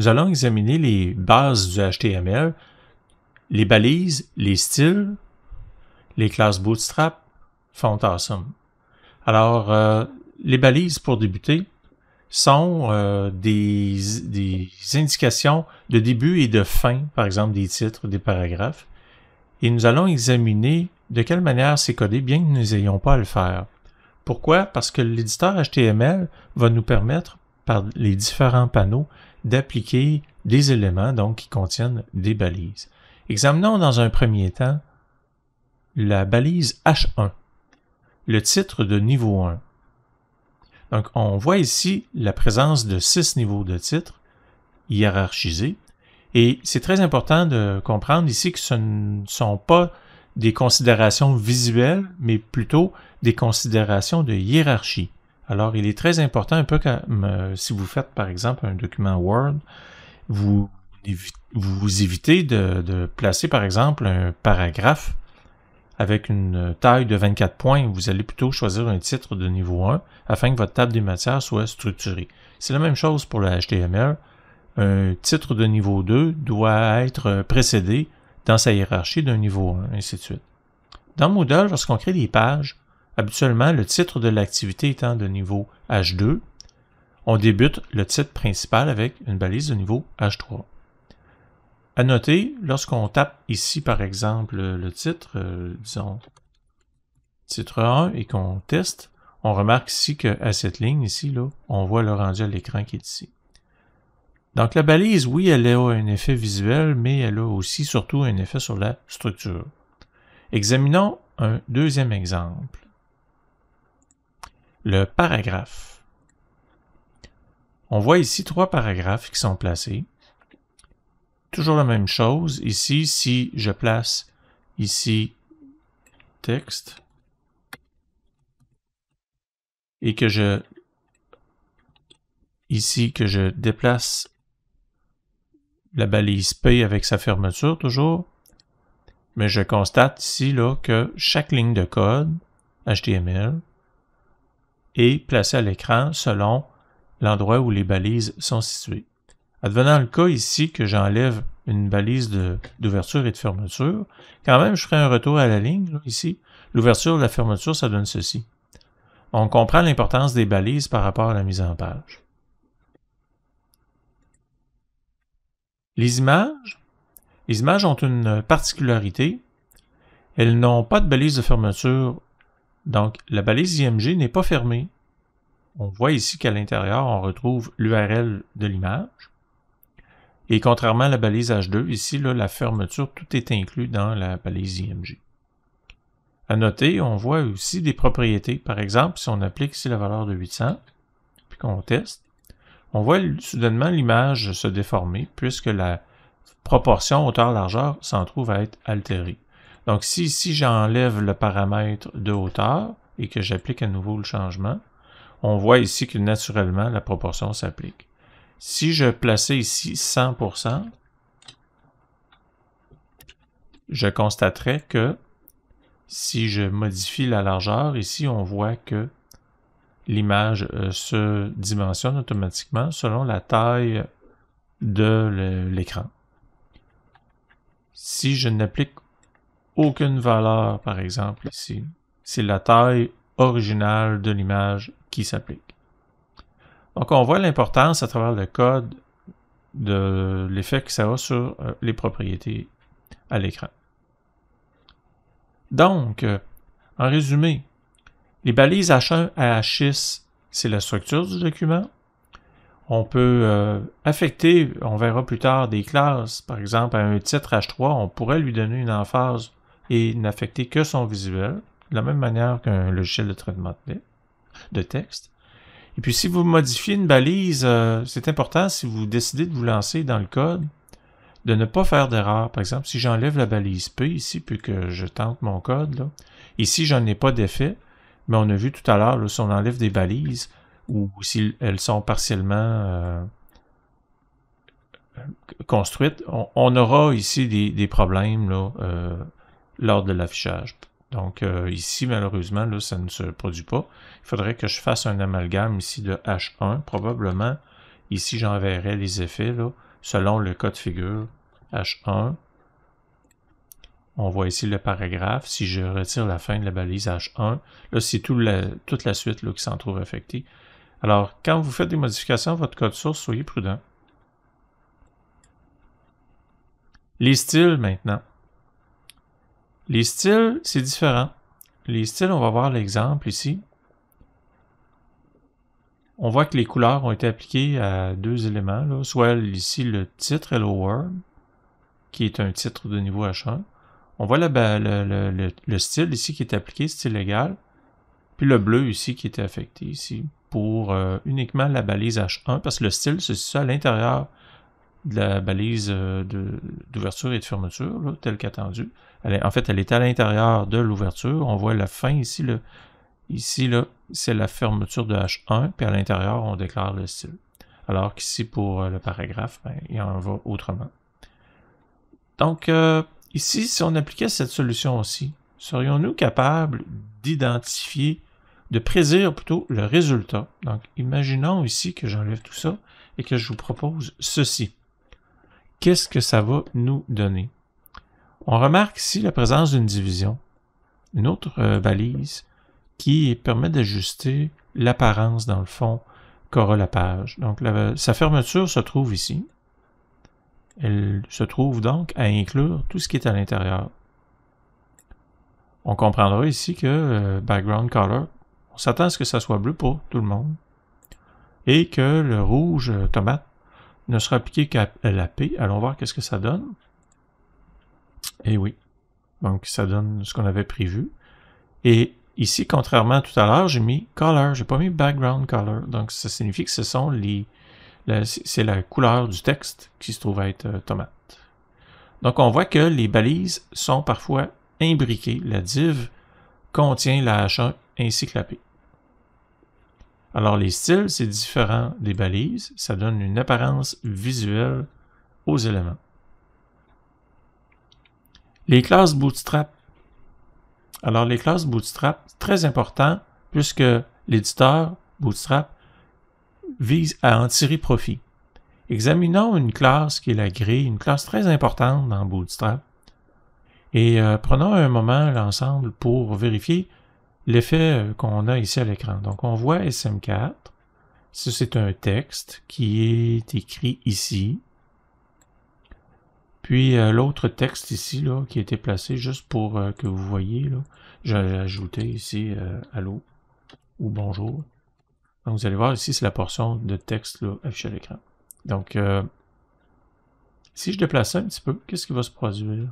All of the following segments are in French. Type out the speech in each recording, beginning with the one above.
nous allons examiner les bases du HTML, les balises, les styles, les classes Bootstrap, Font Awesome. Alors, euh, les balises pour débuter sont euh, des, des indications de début et de fin, par exemple des titres, des paragraphes. Et nous allons examiner de quelle manière c'est codé, bien que nous n'ayons pas à le faire. Pourquoi? Parce que l'éditeur HTML va nous permettre, par les différents panneaux, d'appliquer des éléments donc qui contiennent des balises. Examinons dans un premier temps la balise H1, le titre de niveau 1. Donc, on voit ici la présence de six niveaux de titres hiérarchisés. Et c'est très important de comprendre ici que ce ne sont pas des considérations visuelles, mais plutôt des considérations de hiérarchie. Alors, il est très important, un peu comme euh, si vous faites par exemple un document Word, vous, évitez de, de, placer par exemple un paragraphe avec une taille de 24 points. Vous allez plutôt choisir un titre de niveau 1 afin que votre table des matières soit structurée. C'est la même chose pour le HTML. Un titre de niveau 2 doit être précédé dans sa hiérarchie d'un niveau 1, ainsi de suite. Dans Moodle, lorsqu'on crée des pages, Habituellement, le titre de l'activité étant de niveau H2, on débute le titre principal avec une balise de niveau H3. À noter, lorsqu'on tape ici, par exemple, le titre, euh, disons, titre 1, et qu'on teste, on remarque ici qu'à cette ligne, ici, là, on voit le rendu à l'écran qui est ici. Donc la balise, oui, elle a un effet visuel, mais elle a aussi surtout un effet sur la structure. Examinons un deuxième exemple le paragraphe. On voit ici trois paragraphes qui sont placés. Toujours la même chose. Ici, si je place ici texte et que je ici que je déplace la balise P avec sa fermeture toujours, mais je constate ici là, que chaque ligne de code HTML et placé à l'écran selon l'endroit où les balises sont situées. Advenant le cas ici que j'enlève une balise d'ouverture et de fermeture, quand même je ferai un retour à la ligne, ici. L'ouverture et la fermeture, ça donne ceci. On comprend l'importance des balises par rapport à la mise en page. Les images. Les images ont une particularité. Elles n'ont pas de balise de fermeture donc, la balise IMG n'est pas fermée. On voit ici qu'à l'intérieur, on retrouve l'URL de l'image. Et contrairement à la balise H2, ici, la fermeture, tout est inclus dans la balise IMG. À noter, on voit aussi des propriétés. Par exemple, si on applique ici la valeur de 800, puis qu'on teste, on voit soudainement l'image se déformer puisque la proportion hauteur-largeur s'en trouve à être altérée. Donc, si ici j'enlève le paramètre de hauteur et que j'applique à nouveau le changement, on voit ici que naturellement la proportion s'applique. Si je plaçais ici 100%, je constaterai que si je modifie la largeur, ici on voit que l'image euh, se dimensionne automatiquement selon la taille de l'écran. Si je n'applique aucune valeur, par exemple, ici. C'est la taille originale de l'image qui s'applique. Donc, on voit l'importance à travers le code de l'effet que ça a sur euh, les propriétés à l'écran. Donc, euh, en résumé, les balises H1 à H6, c'est la structure du document. On peut euh, affecter, on verra plus tard, des classes. Par exemple, à un titre H3, on pourrait lui donner une emphase et n'affecter que son visuel, de la même manière qu'un logiciel de traitement de texte. Et puis si vous modifiez une balise, euh, c'est important si vous décidez de vous lancer dans le code, de ne pas faire d'erreur. Par exemple, si j'enlève la balise P ici, puis que je tente mon code, là, ici j'en ai pas d'effet, mais on a vu tout à l'heure, si on enlève des balises, ou si elles sont partiellement euh, construites, on, aura ici des, problèmes là, euh, lors de l'affichage. Donc euh, ici, malheureusement, là, ça ne se produit pas. Il faudrait que je fasse un amalgame ici de H1. Probablement, ici, j'enverrai les effets là, selon le cas de figure H1. On voit ici le paragraphe. Si je retire la fin de la balise H1, là, c'est tout toute la suite qui s'en trouve affectée. Alors, quand vous faites des modifications à votre code source, soyez prudent. Les styles maintenant. Les styles, c'est différent. Les styles, on va voir l'exemple ici. On voit que les couleurs ont été appliquées à deux éléments, soit ici le titre Hello World, qui est un titre de niveau H1. On voit le, style ici qui est appliqué, style égal, puis le bleu ici qui était affecté ici pour euh, uniquement la balise H1, parce que le style se situe à l'intérieur de la balise euh, d'ouverture et de fermeture, telle qu'attendue. En fait, elle est à l'intérieur de l'ouverture. On voit la fin ici, Ici, c'est la fermeture de H1, puis à l'intérieur, on déclare le style. Alors qu'ici, pour euh, le paragraphe, ben, il en va autrement. Donc, euh, ici, si on appliquait cette solution aussi, serions-nous capables d'identifier, de prédire plutôt le résultat? Donc, imaginons ici que j'enlève tout ça et que je vous propose ceci. Qu'est-ce que ça va nous donner? On remarque ici la présence d'une division. Une autre euh, balise qui permet d'ajuster l'apparence, dans le fond, qu'aura la page. Donc, sa fermeture se trouve ici. Elle se trouve donc à inclure tout ce qui est à l'intérieur. On comprendra ici que euh, background color, on s'attend à ce que ça soit bleu pour tout le monde. Et que le rouge euh, tomate ne sera appliqué qu'à la P. Allons voir qu'est-ce que ça donne. Et oui. Donc, ça donne ce qu'on avait prévu. Et Ici, contrairement à tout à l'heure, j'ai mis color, j'ai pas mis background color. Donc, ça signifie que ce sont les, c'est la couleur du texte qui se trouve être euh, tomate. Donc, on voit que les balises sont parfois imbriquées. La div contient la H1 ainsi que la P. Alors, les styles, c'est différent des balises. Ça donne une apparence visuelle aux éléments. Les classes Bootstrap alors, les classes Bootstrap, très important, puisque l'éditeur Bootstrap vise à en tirer profit. Examinons une classe qui est la grille, une classe très importante dans Bootstrap. Et euh, prenons un moment l'ensemble pour vérifier l'effet euh, qu'on a ici à l'écran. Donc, on voit SM4. Ça, c'est un texte qui est écrit ici. Puis euh, l'autre texte ici, là, qui a été placé juste pour euh, que vous voyez, j'ai ajouté ici euh, Allô ou Bonjour. Donc vous allez voir ici, c'est la portion de texte là, affichée à l'écran. Donc, si je déplace un petit peu, qu'est-ce qui va se produire?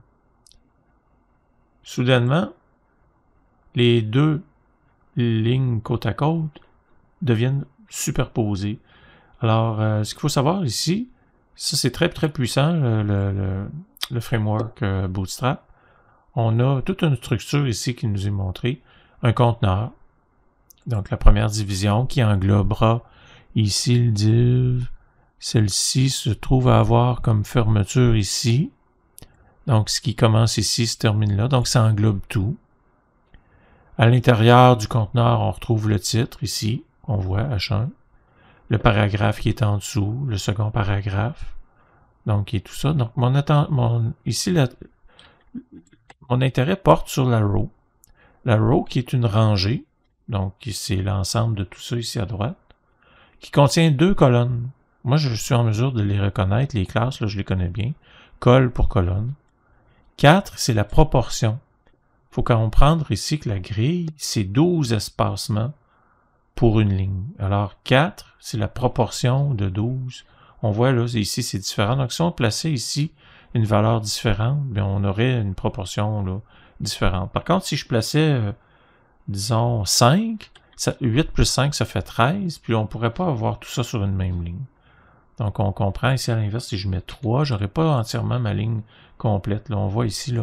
Soudainement, les deux lignes côte à côte deviennent superposées. Alors, ce qu'il faut savoir ici, ça, c'est très, très puissant, le, framework euh, Bootstrap. On a toute une structure ici qui nous est montrée. Un conteneur. Donc, la première division qui englobera ici le div. Celle-ci se trouve à avoir comme fermeture ici. Donc, ce qui commence ici se termine là. Donc, ça englobe tout. À l'intérieur du conteneur, on retrouve le titre ici, qu'on voit H1 le paragraphe qui est en dessous, le second paragraphe. Donc, et tout ça. Donc, mon, ici, mon intérêt porte sur la row. La row qui est une rangée, donc c'est l'ensemble de tout ça ici à droite, qui contient deux colonnes. Moi, je suis en mesure de les reconnaître, les classes, là, je les connais bien. Col pour colonne. 4, c'est la proportion. Il faut comprendre ici que la grille, c'est 12 espacements pour une ligne. Alors 4, c'est la proportion de 12. On voit là, ici, c'est différent. Donc si on plaçait ici une valeur différente, bien, on aurait une proportion différente. Par contre, si je plaçais, euh, disons, 5, 8 plus 5, ça fait 13, puis on ne pourrait pas avoir tout ça sur une même ligne. Donc on comprend ici à l'inverse, si je mets 3, j'aurais pas entièrement ma ligne complète. Là, on voit ici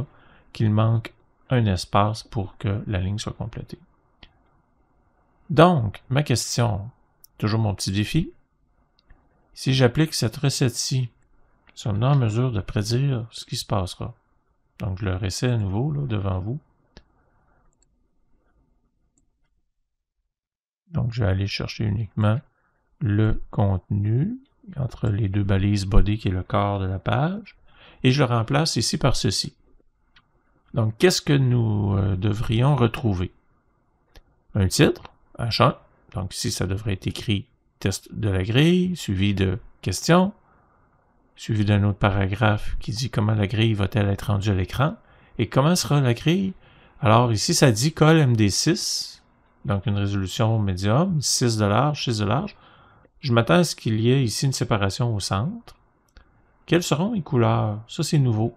qu'il manque un espace pour que la ligne soit complétée. Donc, ma question, toujours mon petit défi, si j'applique cette recette-ci, sommes en mesure de prédire ce qui se passera? Donc, je le réessaie à nouveau devant vous. Donc, je vais aller chercher uniquement le contenu entre les deux balises body qui est le corps de la page, et je le remplace ici par ceci. Donc, qu'est-ce que nous euh, devrions retrouver? Un titre, H1, donc ici ça devrait être écrit test de la grille, suivi de questions, suivi d'un autre paragraphe qui dit comment la grille va-t-elle être rendue à l'écran, et comment sera la grille? Alors ici ça dit col MD6, donc une résolution médium, 6 de large, 6 de large. Je m'attends à ce qu'il y ait ici une séparation au centre. Quelles seront les couleurs? Ça, c'est nouveau.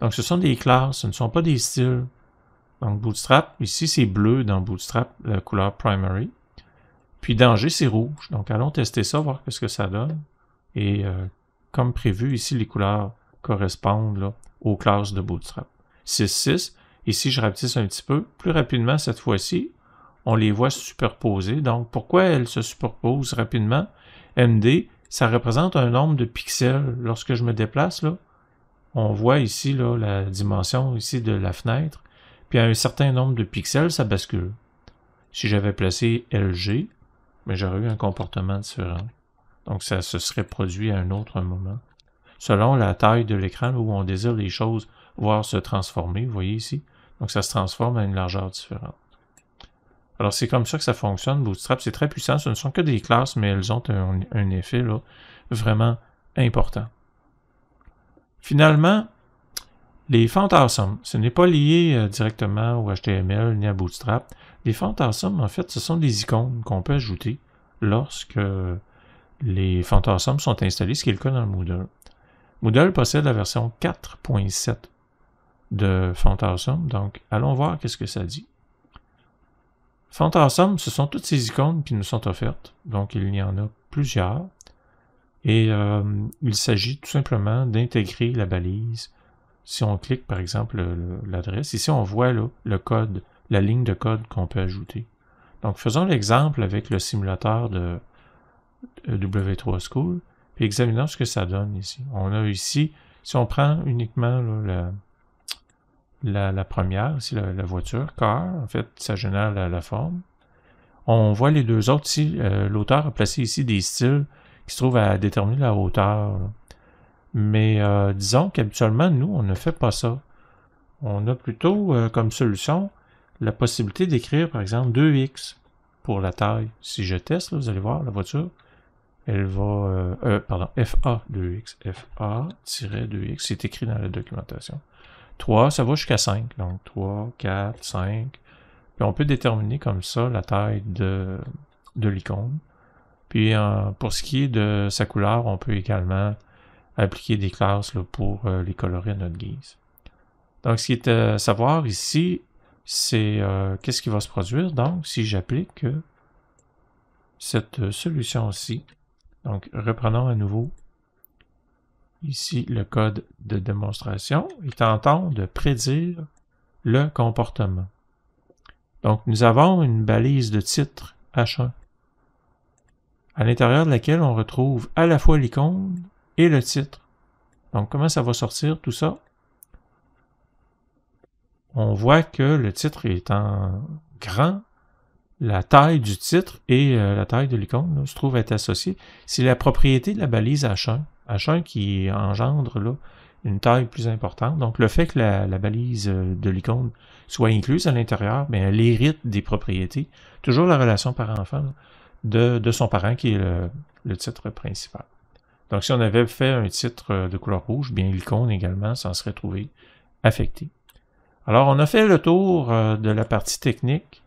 Donc, ce sont des classes, ce ne sont pas des styles. Donc, Bootstrap, ici, c'est bleu dans Bootstrap, la couleur primary. Puis, danger, c'est rouge. Donc, allons tester ça, voir ce que ça donne. Et euh, comme prévu, ici, les couleurs correspondent aux classes de Bootstrap. 6, 6. Ici, je rapetisse un petit peu. Plus rapidement, cette fois-ci, on les voit superposées. Donc, pourquoi elles se superposent rapidement? MD, ça représente un nombre de pixels. Lorsque je me déplace, là, on voit ici la dimension ici de la fenêtre. Puis à un certain nombre de pixels, ça bascule. Si j'avais placé LG, j'aurais eu un comportement différent. Donc ça se serait produit à un autre moment. Selon la taille de l'écran où on désire les choses voir se transformer, vous voyez ici. Donc ça se transforme à une largeur différente. Alors, c'est comme ça que ça fonctionne. Bootstrap, c'est très puissant. Ce ne sont que des classes, mais elles ont un, effet vraiment important. Finalement, les fantasmes, ce n'est pas lié euh, directement au HTML ni à Bootstrap. Les fantasmes, en fait, ce sont des icônes qu'on peut ajouter lorsque les fantasmes sont installés, ce qui est le cas dans le Moodle. Moodle possède la version 4.7 de Phantasm, donc allons voir qu'est-ce que ça dit. Phantasm, ce sont toutes ces icônes qui nous sont offertes. Donc, il y en a plusieurs. Et euh, il s'agit tout simplement d'intégrer la balise. Si on clique, par exemple, l'adresse, ici, on voit le code, la ligne de code qu'on peut ajouter. Donc, faisons l'exemple avec le simulateur de W3 School, puis examinons ce que ça donne ici. On a ici, si on prend uniquement la, la, première, ici la, voiture, car, en fait, ça génère la, forme. On voit les deux autres ici. Euh, l'auteur a placé ici des styles qui se trouvent à déterminer la hauteur. Mais euh, disons qu'habituellement, nous, on ne fait pas ça. On a plutôt euh, comme solution la possibilité d'écrire, par exemple, 2x pour la taille. Si je teste, vous allez voir, la voiture, elle va... pardon, FA2x. FA-2x, c'est écrit dans la documentation. 3, ça va jusqu'à 5. Donc 3, 4, 5. Puis on peut déterminer comme ça la taille de l'icône. Puis euh, pour ce qui est de sa couleur, on peut également appliquer des classes pour euh, les colorer à notre guise. Donc ce qui est à savoir ici, c'est euh, qu'est-ce qui va se produire. Donc si j'applique cette solution-ci, donc reprenons à nouveau ici le code de démonstration et tentons de prédire le comportement. Donc, nous avons une balise de titre H1 à l'intérieur de laquelle on retrouve à la fois l'icône et le titre. Donc, comment ça va sortir tout ça? On voit que le titre est en grand. La taille du titre et euh, la taille de l'icône se trouvent être associées. C'est la propriété de la balise H1. H1 qui engendre là, une taille plus importante. Donc, le fait que la, balise euh, de l'icône soit incluse à l'intérieur, mais elle hérite des propriétés. Toujours la relation parent-enfant de, son parent qui est le, titre principal. Donc, si on avait fait un titre euh, de couleur rouge, bien l'icône également s'en serait trouvé affecté. Alors, on a fait le tour euh, de la partie technique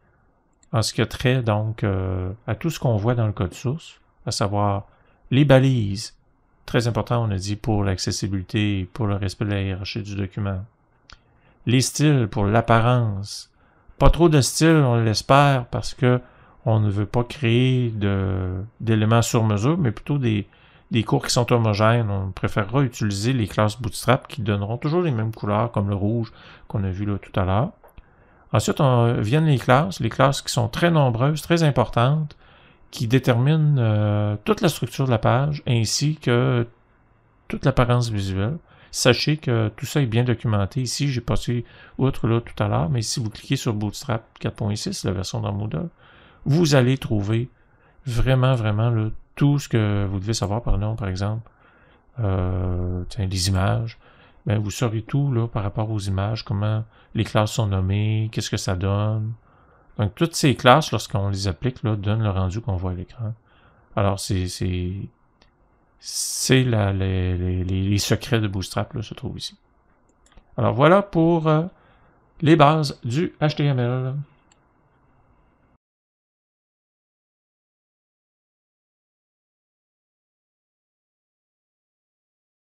en ce qui a trait donc à tout ce qu'on voit dans le code source, à savoir les balises, Très important, on a dit, pour l'accessibilité, pour le respect de la hiérarchie du document. Les styles pour l'apparence. Pas trop de styles, on l'espère, parce que on ne veut pas créer d'éléments sur mesure, mais plutôt des, cours qui sont homogènes. On préférera utiliser les classes Bootstrap qui donneront toujours les mêmes couleurs, comme le rouge qu'on a vu là tout à l'heure. Ensuite, viennent les classes, les classes qui sont très nombreuses, très importantes, qui détermine euh, toute la structure de la page ainsi que toute l'apparence visuelle. Sachez que tout ça est bien documenté. Ici, j'ai passé outre là tout à l'heure, mais si vous cliquez sur Bootstrap 4.6, la version dans Moodle, vous allez trouver vraiment, vraiment tout ce que vous devez savoir par nom, par exemple, euh, les images, ben, vous saurez tout là, par rapport aux images, comment les classes sont nommées, qu'est-ce que ça donne. Donc, toutes ces classes, lorsqu'on les applique, là, donnent le rendu qu'on voit à l'écran. Alors, c'est c'est les, les, les, secrets de Bootstrap là, se trouvent ici. Alors voilà pour euh, les bases du HTML.